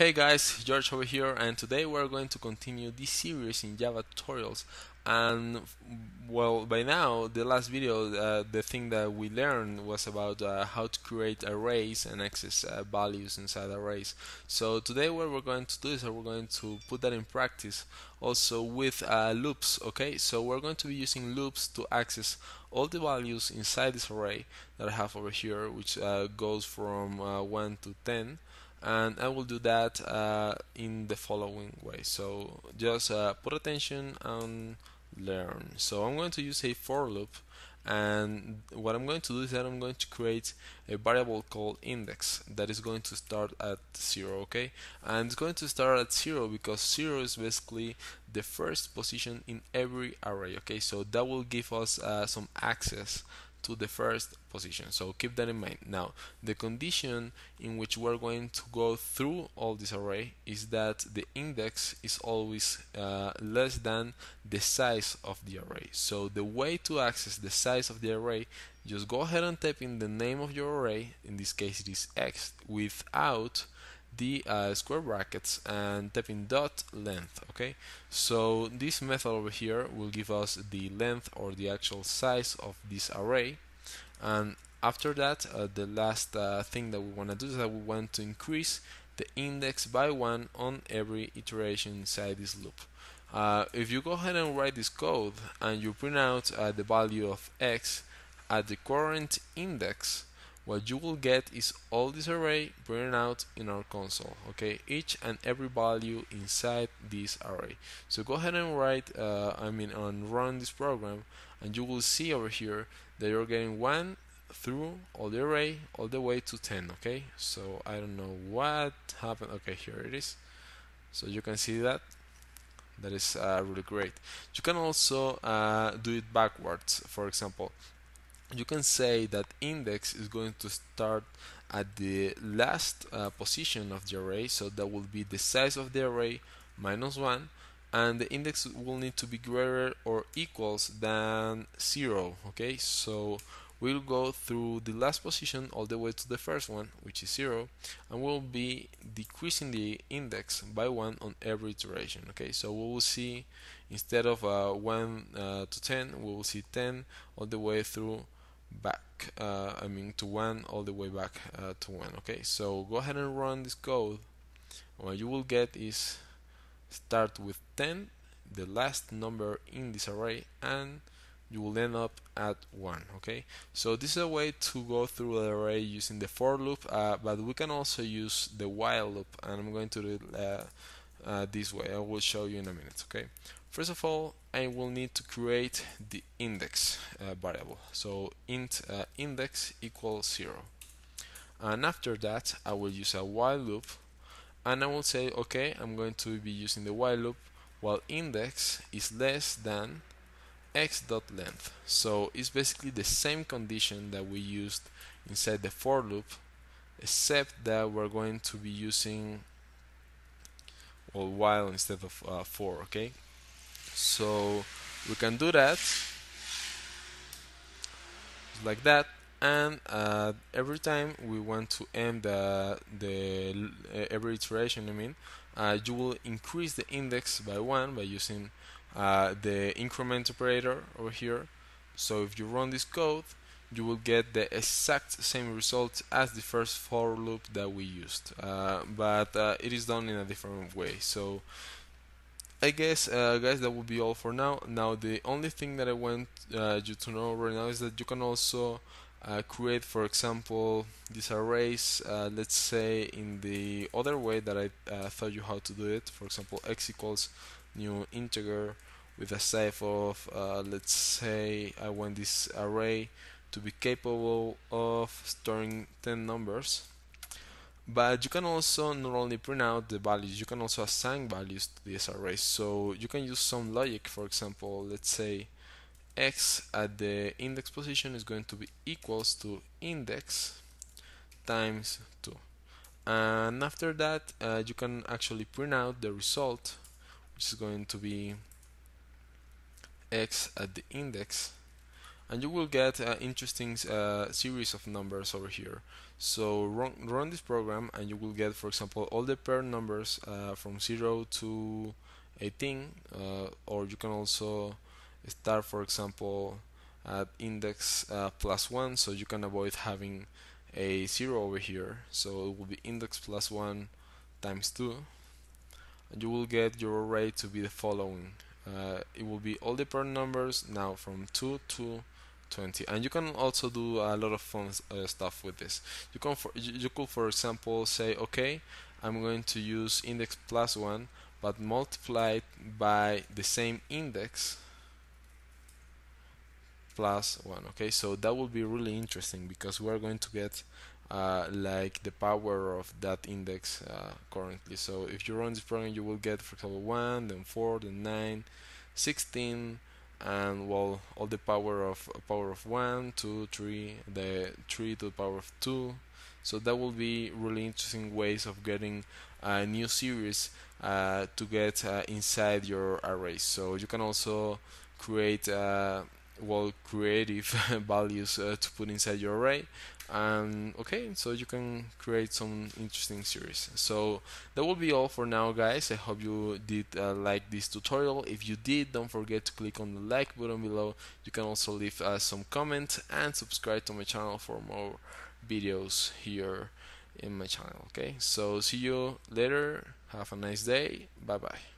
Hey guys, George over here and today we're going to continue this series in Java tutorials. And well by now the last video uh, the thing that we learned was about uh, how to create arrays and access uh, values inside arrays. So today what we're going to do is we're going to put that in practice also with uh, loops okay? So we're going to be using loops to access all the values inside this array that I have over here which uh, goes from uh, 1 to 10 and I will do that uh, in the following way. So just uh, put attention and learn. So I'm going to use a for loop and what I'm going to do is that I'm going to create a variable called index that is going to start at 0 okay? And it's going to start at 0 because 0 is basically the first position in every array okay? So that will give us uh, some access to the first position. So keep that in mind. Now, the condition in which we're going to go through all this array is that the index is always uh, less than the size of the array. So the way to access the size of the array, just go ahead and type in the name of your array, in this case it is x, without the uh, square brackets and type in dot length okay? So this method over here will give us the length or the actual size of this array. And after that uh, the last uh, thing that we want to do is that we want to increase the index by one on every iteration inside this loop. Uh, if you go ahead and write this code and you print out uh, the value of x at the current index what you will get is all this array printed out in our console okay? Each and every value inside this array. So go ahead and write uh, I mean and run this program and you will see over here that you're getting one through all the array all the way to 10 okay? So I don't know what happened. Okay here it is. So you can see that. That is uh, really great. You can also uh, do it backwards. For example you can say that index is going to start at the last uh, position of the array. So that will be the size of the array minus 1 and the index will need to be greater or equals than 0 okay? So we'll go through the last position all the way to the first one which is 0 and we'll be decreasing the index by 1 on every iteration okay? So we will see instead of uh, 1 uh, to 10 we will see 10 all the way through back uh, I mean to 1 all the way back uh, to 1 okay? So go ahead and run this code. What you will get is start with 10 the last number in this array and you will end up at 1 okay? So this is a way to go through the array using the for loop uh, but we can also use the while loop and I'm going to do it uh, uh, this way. I will show you in a minute okay First of all, I will need to create the index uh, variable. So int uh, index equals 0. And after that, I will use a while loop and I will say, okay, I'm going to be using the while loop while index is less than x dot length. So it's basically the same condition that we used inside the for loop, except that we're going to be using well while instead of uh, for. Okay, so we can do that. Like that. And uh, every time we want to end the, the uh, every iteration I mean uh, you will increase the index by one by using uh, the increment operator over here. So if you run this code you will get the exact same result as the first for loop that we used. Uh, but uh, it is done in a different way. So I guess, uh, guys, that would be all for now. Now, the only thing that I want uh, you to know right now is that you can also uh, create, for example, these arrays, uh, let's say in the other way that I uh, taught you how to do it. For example, x equals new integer with a size of, uh, let's say, I want this array to be capable of storing 10 numbers but you can also not only print out the values, you can also assign values to this array. So you can use some logic, for example, let's say x at the index position is going to be equals to index times 2. And after that, uh, you can actually print out the result, which is going to be x at the index and you will get an interesting uh, series of numbers over here. So run, run this program and you will get for example all the pair numbers uh, from 0 to 18 uh, or you can also start for example at index uh, plus 1 so you can avoid having a 0 over here. So it will be index plus 1 times 2 and you will get your array to be the following. Uh, it will be all the pair numbers now from 2 to 20 and you can also do a lot of fun uh, stuff with this. You can for, you could for example say okay I'm going to use index plus 1 but multiplied by the same index plus 1 okay? So that will be really interesting because we're going to get uh, like the power of that index uh, currently. So if you run this program you will get for example 1 then 4 then 9 16 and well all the power of power of 1 2 3 the 3 to the power of 2 so that will be really interesting ways of getting a new series uh, to get uh, inside your array. So you can also create uh, well creative values uh, to put inside your array. And okay so you can create some interesting series. So that will be all for now guys. I hope you did uh, like this tutorial. If you did don't forget to click on the like button below. You can also leave uh, some comment and subscribe to my channel for more videos here in my channel okay? So see you later. Have a nice day. Bye bye